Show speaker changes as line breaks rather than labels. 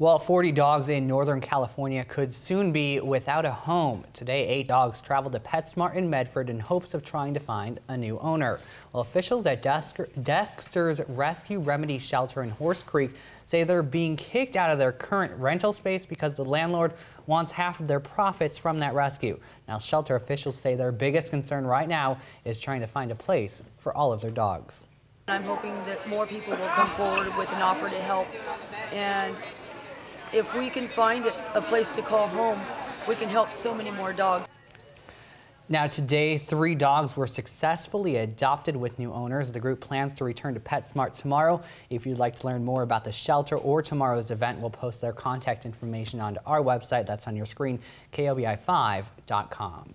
Well, 40 dogs in Northern California could soon be without a home. Today, eight dogs traveled to PetSmart in Medford in hopes of trying to find a new owner. Well, officials at Dexter's Rescue Remedy Shelter in Horse Creek say they're being kicked out of their current rental space because the landlord wants half of their profits from that rescue. Now, shelter officials say their biggest concern right now is trying to find a place for all of their dogs.
I'm hoping that more people will come forward with an offer to help and if we can find a place to call home, we can help so many more dogs.
Now today, three dogs were successfully adopted with new owners. The group plans to return to PetSmart tomorrow. If you'd like to learn more about the shelter or tomorrow's event, we'll post their contact information onto our website. That's on your screen, KOBI5.com.